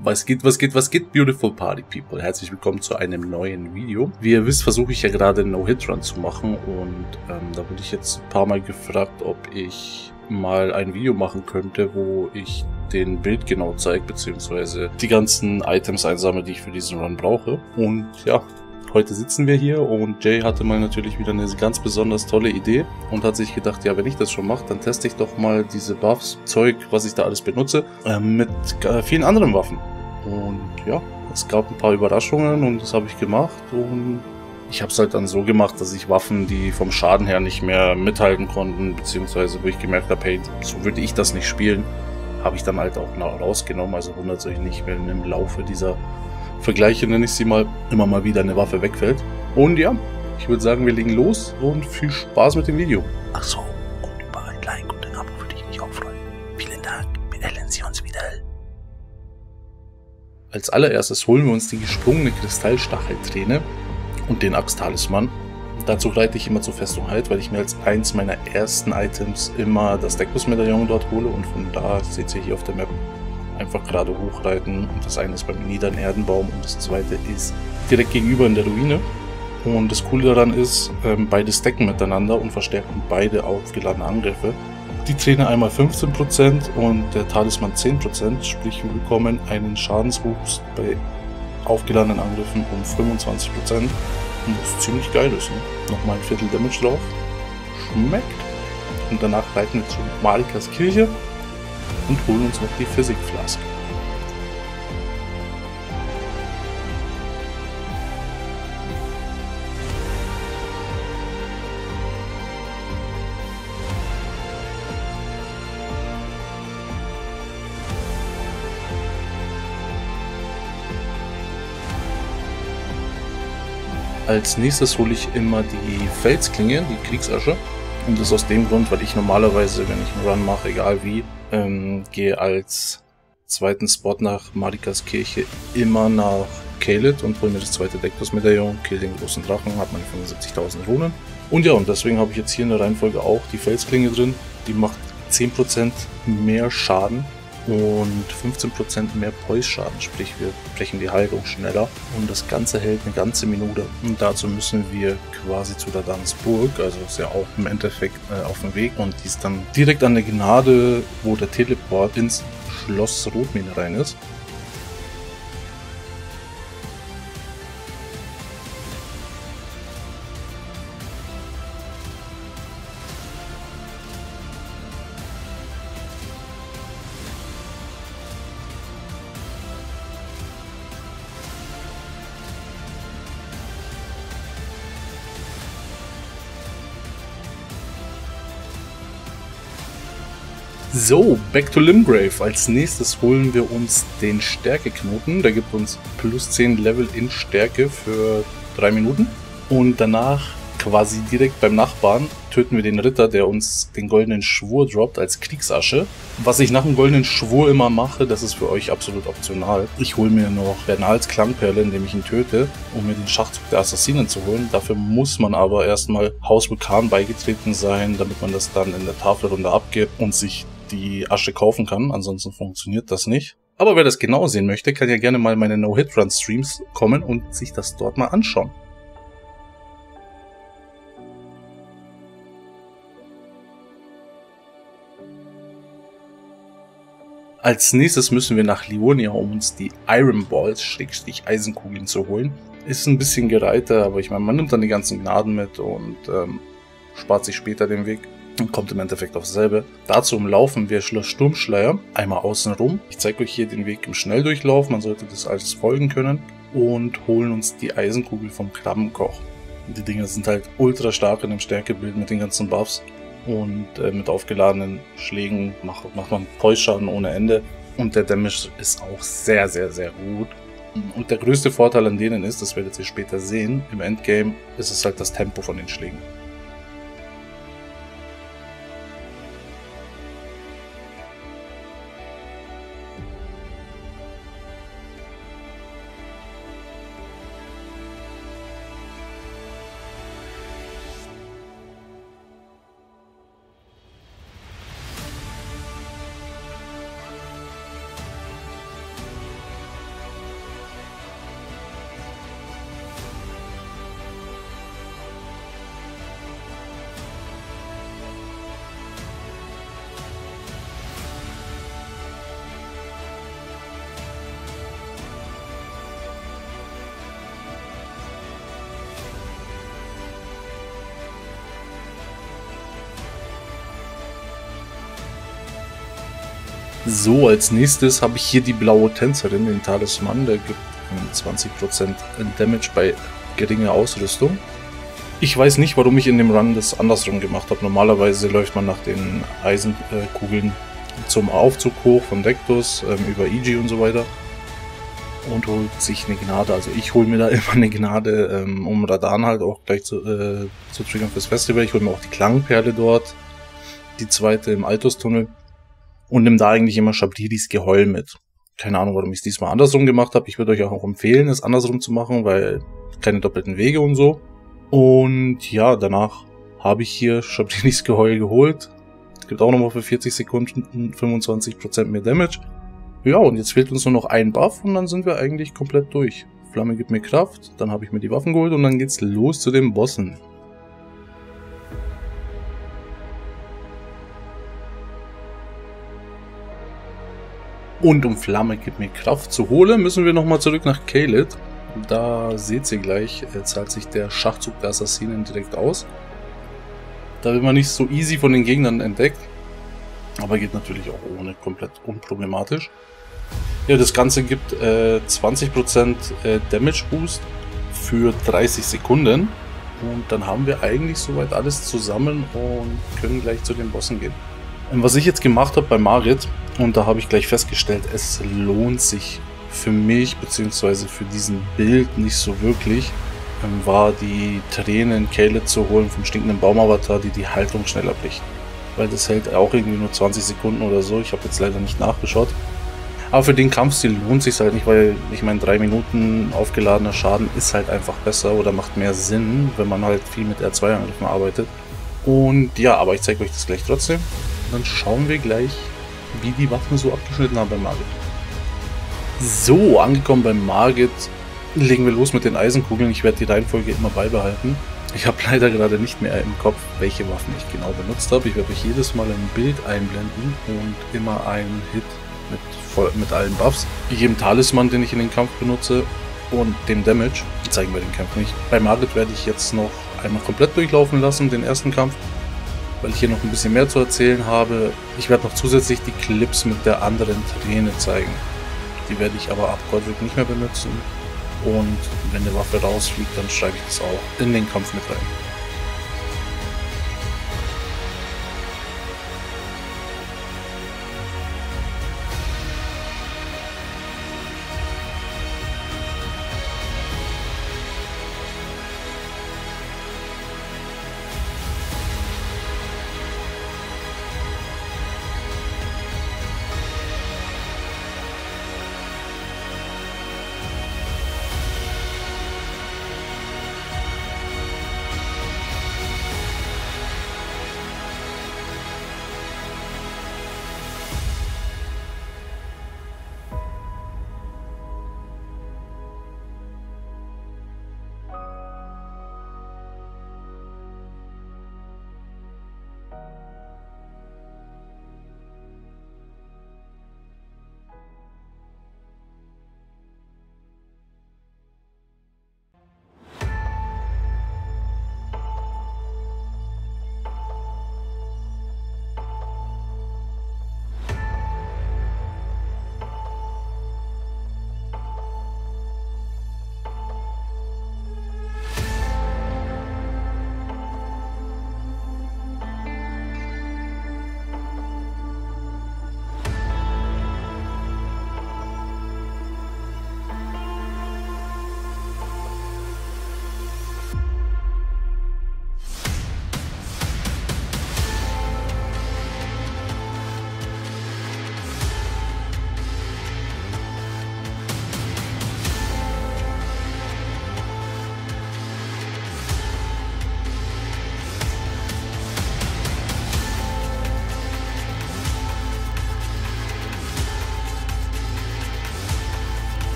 Was geht, was geht, was geht, beautiful party people? Herzlich willkommen zu einem neuen Video. Wie ihr wisst, versuche ich ja gerade einen No-Hit-Run zu machen und ähm, da wurde ich jetzt ein paar Mal gefragt, ob ich mal ein Video machen könnte, wo ich den Bild genau zeige, beziehungsweise die ganzen Items einsammle, die ich für diesen Run brauche. Und ja, heute sitzen wir hier und Jay hatte mal natürlich wieder eine ganz besonders tolle Idee und hat sich gedacht, ja, wenn ich das schon mache, dann teste ich doch mal diese Buffs, Zeug, was ich da alles benutze, äh, mit äh, vielen anderen Waffen. Und ja, es gab ein paar Überraschungen und das habe ich gemacht und ich habe es halt dann so gemacht, dass ich Waffen, die vom Schaden her nicht mehr mithalten konnten, beziehungsweise wo ich gemerkt habe, hey, so würde ich das nicht spielen, habe ich dann halt auch rausgenommen. Also wundert euch nicht, wenn im Laufe dieser Vergleiche, nenne ich sie mal, immer mal wieder eine Waffe wegfällt. Und ja, ich würde sagen, wir legen los und viel Spaß mit dem Video. Ach so, und über ein Like und ein Abo würde ich mich auch freuen. Vielen Dank, beeilen Sie uns wieder. Als allererstes holen wir uns die gesprungene Kristallstachelträne und den Axt-Talisman. Dazu reite ich immer zur Festung Halt, weil ich mir als eins meiner ersten Items immer das Deckbus-Medaillon dort hole und von da seht ihr hier auf der Map einfach gerade hochreiten. Und das eine ist beim niederen Erdenbaum und das zweite ist direkt gegenüber in der Ruine. Und das Coole daran ist, ähm, beide stacken miteinander und verstärken beide aufgeladene Angriffe. Die Träne einmal 15% und der Talisman 10%, sprich wir bekommen einen Schadensboost bei aufgeladenen Angriffen um 25%. Und das ziemlich geil ist. Ne? Nochmal ein Viertel Damage drauf. Schmeckt. Und danach reiten wir zu Malikas Kirche und holen uns noch die Physikflaske. Als nächstes hole ich immer die Felsklinge, die Kriegsasche. Und das aus dem Grund, weil ich normalerweise, wenn ich einen Run mache, egal wie, ähm, gehe als zweiten Spot nach Marikas Kirche immer nach Kaled und hole mir das zweite Decklos-Medaillon, kill den großen Drachen, habe meine 75.000 Runen. Und ja, und deswegen habe ich jetzt hier in der Reihenfolge auch die Felsklinge drin. Die macht 10% mehr Schaden und 15% mehr Poise-Schaden, sprich wir brechen die Heilung schneller und das Ganze hält eine ganze Minute. Und dazu müssen wir quasi zu der Dansburg, also ist ja auch im Endeffekt äh, auf dem Weg und die ist dann direkt an der Gnade, wo der Teleport ins Schloss Rotmine rein ist. So, back to Limgrave. Als nächstes holen wir uns den Stärkeknoten. Der gibt uns plus 10 Level in Stärke für 3 Minuten. Und danach quasi direkt beim Nachbarn töten wir den Ritter, der uns den goldenen Schwur droppt als Kriegsasche. Was ich nach dem goldenen Schwur immer mache, das ist für euch absolut optional. Ich hole mir noch Bernals Klangperle, indem ich ihn töte, um mir den Schachzug der Assassinen zu holen. Dafür muss man aber erstmal Haus Vulkan beigetreten sein, damit man das dann in der Tafelrunde abgibt und sich die Asche kaufen kann. Ansonsten funktioniert das nicht. Aber wer das genau sehen möchte, kann ja gerne mal meine No-Hit-Run-Streams kommen und sich das dort mal anschauen. Als nächstes müssen wir nach Livonia, um uns die Iron Balls, Schrägstrich Eisenkugeln zu holen. Ist ein bisschen gereiter, aber ich meine, man nimmt dann die ganzen Gnaden mit und ähm, spart sich später den Weg kommt im Endeffekt aufs selbe. Dazu umlaufen wir Schloss Sturmschleier einmal außen rum. Ich zeige euch hier den Weg im Schnelldurchlauf, man sollte das alles folgen können und holen uns die Eisenkugel vom Krabbenkoch. Die Dinger sind halt ultra stark in dem Stärkebild mit den ganzen Buffs und äh, mit aufgeladenen Schlägen macht, macht man Poise-Schaden ohne Ende und der Damage ist auch sehr, sehr, sehr gut. Und der größte Vorteil an denen ist, das werdet ihr später sehen, im Endgame ist es halt das Tempo von den Schlägen. So, als nächstes habe ich hier die blaue Tänzerin, den Talisman. Der gibt 20% Damage bei geringer Ausrüstung. Ich weiß nicht, warum ich in dem Run das andersrum gemacht habe. Normalerweise läuft man nach den Eisenkugeln zum Aufzug hoch von Dektus ähm, über EG und so weiter und holt sich eine Gnade. Also ich hole mir da immer eine Gnade, ähm, um Radan halt auch gleich zu, äh, zu triggern fürs Festival. Ich hole mir auch die Klangperle dort, die zweite im Altus-Tunnel und nimm da eigentlich immer Shabriris Geheul mit. Keine Ahnung, warum ich es diesmal andersrum gemacht habe. Ich würde euch auch empfehlen, es andersrum zu machen, weil keine doppelten Wege und so. Und ja, danach habe ich hier Shabriris Geheul geholt. Gibt auch nochmal für 40 Sekunden 25% mehr Damage. Ja, und jetzt fehlt uns nur noch ein Buff und dann sind wir eigentlich komplett durch. Flamme gibt mir Kraft, dann habe ich mir die Waffen geholt und dann geht's los zu den Bossen. Und um Flamme gibt mir Kraft zu holen, müssen wir nochmal zurück nach Kaled. Da seht ihr gleich, äh, zahlt sich der Schachzug der Assassinen direkt aus. Da wird man nicht so easy von den Gegnern entdeckt. Aber geht natürlich auch ohne komplett unproblematisch. Ja, das Ganze gibt äh, 20% äh, Damage Boost für 30 Sekunden. Und dann haben wir eigentlich soweit alles zusammen und können gleich zu den Bossen gehen. Und was ich jetzt gemacht habe bei Marit, und da habe ich gleich festgestellt, es lohnt sich für mich bzw. für diesen Bild nicht so wirklich, ähm, war die Tränen Kehle zu holen vom stinkenden Baumavatar, die die Haltung schneller bricht. Weil das hält auch irgendwie nur 20 Sekunden oder so. Ich habe jetzt leider nicht nachgeschaut. Aber für den Kampfstil lohnt sich halt nicht, weil ich meine, drei Minuten aufgeladener Schaden ist halt einfach besser oder macht mehr Sinn, wenn man halt viel mit R2-Angriffen arbeitet. Und ja, aber ich zeige euch das gleich trotzdem. Dann schauen wir gleich, wie die Waffen so abgeschnitten haben bei Margit. So, angekommen beim Margit, legen wir los mit den Eisenkugeln. Ich werde die Reihenfolge immer beibehalten. Ich habe leider gerade nicht mehr im Kopf, welche Waffen ich genau benutzt habe. Ich werde euch jedes Mal ein Bild einblenden und immer einen Hit mit, mit allen Buffs, jedem Talisman, den ich in den Kampf benutze und dem Damage. Zeigen wir den Kampf nicht. Bei Margit werde ich jetzt noch einmal komplett durchlaufen lassen, den ersten Kampf, weil ich hier noch ein bisschen mehr zu erzählen habe. Ich werde noch zusätzlich die Clips mit der anderen Träne zeigen. Die werde ich aber ab Godric nicht mehr benutzen. Und wenn eine Waffe rausfliegt, dann schreibe ich das auch in den Kampf mit rein.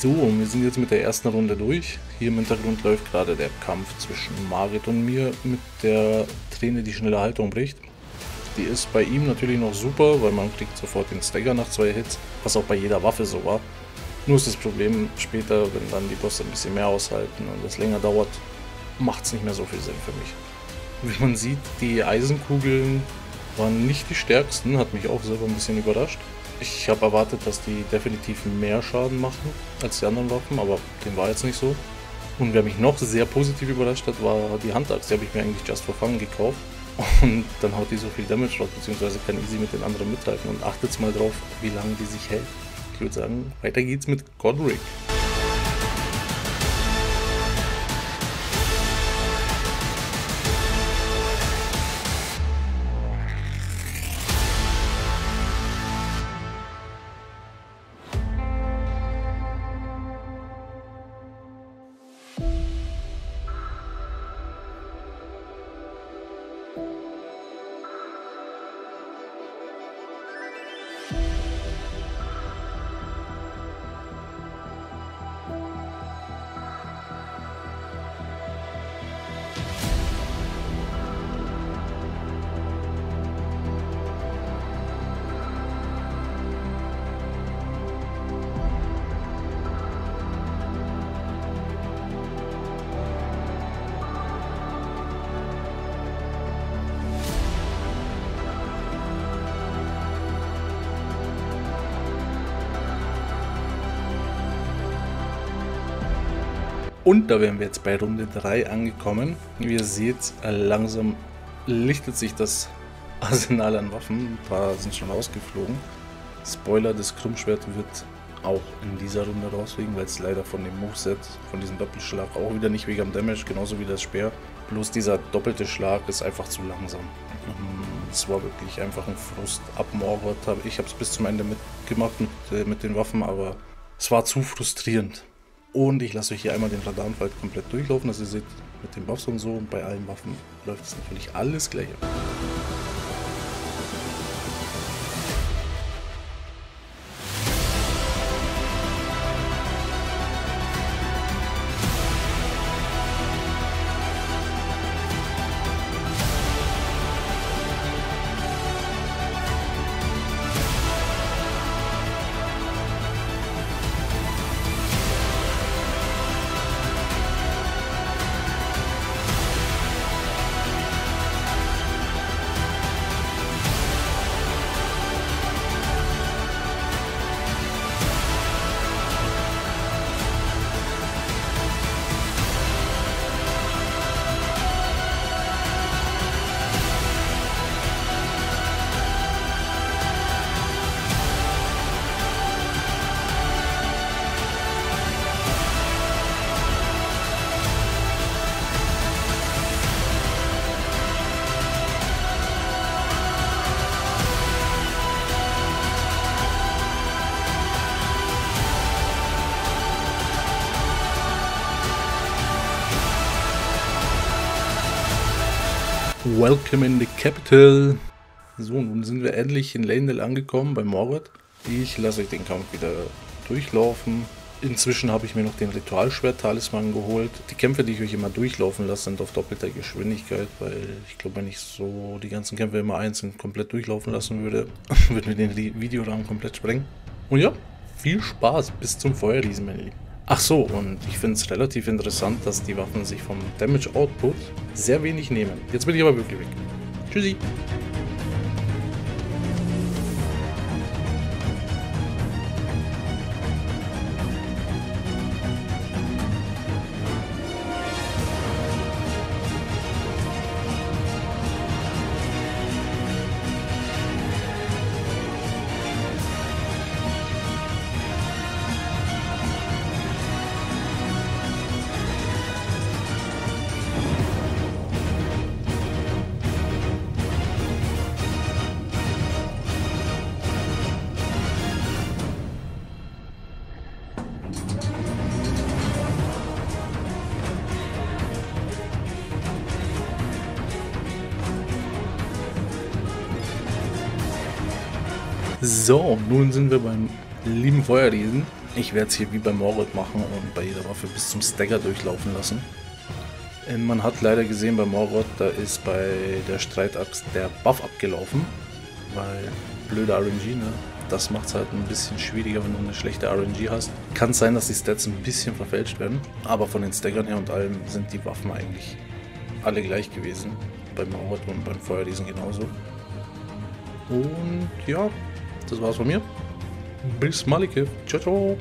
So, wir sind jetzt mit der ersten Runde durch. Hier im Hintergrund läuft gerade der Kampf zwischen Margit und mir mit der Träne, die schnelle Haltung bricht. Die ist bei ihm natürlich noch super, weil man kriegt sofort den Stagger nach zwei Hits, was auch bei jeder Waffe so war. Nur ist das Problem später, wenn dann die Bosse ein bisschen mehr aushalten und es länger dauert, macht es nicht mehr so viel Sinn für mich. Wie man sieht, die Eisenkugeln waren nicht die stärksten, hat mich auch selber ein bisschen überrascht. Ich habe erwartet, dass die definitiv mehr Schaden machen als die anderen Waffen, aber dem war jetzt nicht so. Und wer mich noch sehr positiv überrascht hat, war die Handaxt. Die habe ich mir eigentlich just for fun gekauft. Und dann haut die so viel Damage raus, beziehungsweise kann easy mit den anderen mithalten. Und achtet mal drauf, wie lange die sich hält. Ich würde sagen, weiter geht's mit Godric. Und da wären wir jetzt bei Runde 3 angekommen. Wie ihr seht, langsam lichtet sich das Arsenal an Waffen. Ein paar sind schon rausgeflogen. Spoiler, das Krummschwert wird auch in dieser Runde rausfliegen, weil es leider von dem Moveset, von diesem Doppelschlag auch wieder nicht wegen am Damage, genauso wie das Speer. Bloß dieser doppelte Schlag ist einfach zu langsam. Es war wirklich einfach ein Frust. Ab Morgoth habe ich habe es bis zum Ende mitgemacht mit, äh, mit den Waffen, aber es war zu frustrierend. Und ich lasse euch hier einmal den Radarfall komplett durchlaufen, dass ihr seht, mit den Buffs und so. Und bei allen Waffen läuft es natürlich alles gleich. Welcome in the Capital. So, nun sind wir endlich in Leinel angekommen bei Morgoth. Ich lasse euch den Kampf wieder durchlaufen. Inzwischen habe ich mir noch den Ritualschwert-Talisman geholt. Die Kämpfe, die ich euch immer durchlaufen lasse, sind auf doppelter Geschwindigkeit, weil ich glaube, wenn ich so die ganzen Kämpfe immer einzeln komplett durchlaufen lassen würde, würden wir den Videorahmen komplett sprengen. Und ja, viel Spaß. Bis zum Feuerriesen, meine Lieben. Ach so, und ich finde es relativ interessant, dass die Waffen sich vom Damage Output sehr wenig nehmen. Jetzt bin ich aber wirklich weg. Tschüssi. So, nun sind wir beim lieben Feuerriesen. Ich werde es hier wie bei Morgoth machen und bei jeder Waffe bis zum Stagger durchlaufen lassen. Ähm, man hat leider gesehen bei Morgoth, da ist bei der Streitaxt der Buff abgelaufen, weil blöde RNG, ne? Das macht es halt ein bisschen schwieriger, wenn du eine schlechte RNG hast. Kann sein, dass die Stats ein bisschen verfälscht werden, aber von den Staggern her und allem sind die Waffen eigentlich alle gleich gewesen. Beim Morgoth und beim Feuerriesen genauso. Und ja, das war's von mir. Bis Malikev. Ciao, ciao.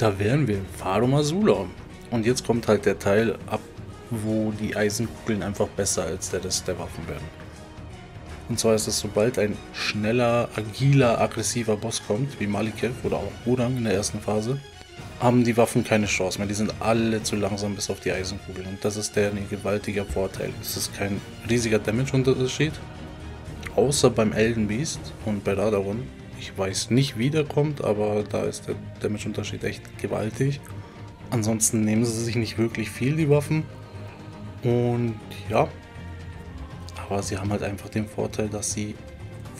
Da wären wir Faro Masula. Und jetzt kommt halt der Teil ab, wo die Eisenkugeln einfach besser als der Rest der Waffen werden. Und zwar ist es, sobald ein schneller, agiler, aggressiver Boss kommt, wie Malikev oder auch Urang in der ersten Phase, haben die Waffen keine Chance mehr. Die sind alle zu langsam bis auf die Eisenkugeln. Und das ist der gewaltiger Vorteil. Es ist kein riesiger Damage-Unterschied, außer beim Elden Beast und bei Radaron, ich weiß nicht, wie der kommt, aber da ist der Damage-Unterschied echt gewaltig. Ansonsten nehmen sie sich nicht wirklich viel, die Waffen. Und ja, aber sie haben halt einfach den Vorteil, dass sie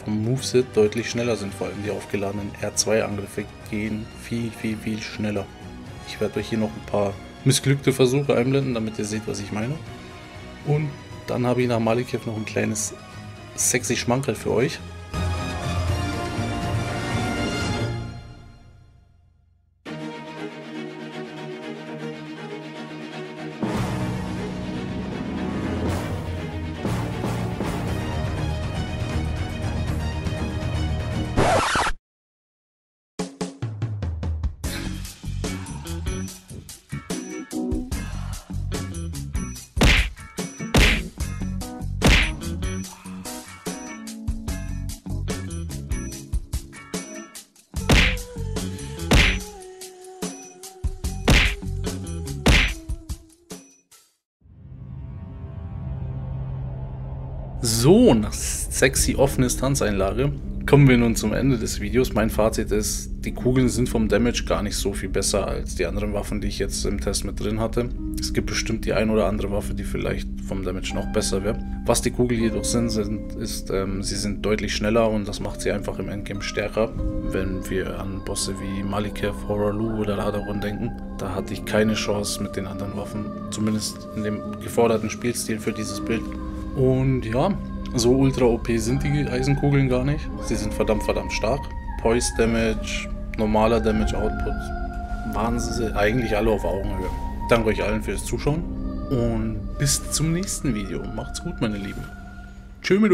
vom Moveset deutlich schneller sind. Vor allem die aufgeladenen R2-Angriffe gehen viel, viel, viel schneller. Ich werde euch hier noch ein paar missglückte Versuche einblenden, damit ihr seht, was ich meine. Und dann habe ich nach Malikev noch ein kleines sexy Schmankerl für euch. So, nach sexy offene Tanzeinlage kommen wir nun zum Ende des Videos. Mein Fazit ist, die Kugeln sind vom Damage gar nicht so viel besser als die anderen Waffen, die ich jetzt im Test mit drin hatte. Es gibt bestimmt die ein oder andere Waffe, die vielleicht vom Damage noch besser wäre. Was die Kugeln jedoch sind, sind ist, ähm, sie sind deutlich schneller und das macht sie einfach im Endgame stärker. Wenn wir an Bosse wie Malikev, Horror oder Ladaron denken, da hatte ich keine Chance mit den anderen Waffen, zumindest in dem geforderten Spielstil für dieses Bild. Und ja, so ultra OP sind die Eisenkugeln gar nicht. Sie sind verdammt, verdammt stark. Poise Damage, normaler Damage Output, waren sie eigentlich alle auf Augenhöhe. Danke euch allen fürs Zuschauen und bis zum nächsten Video. Macht's gut, meine Lieben. Tschö mit.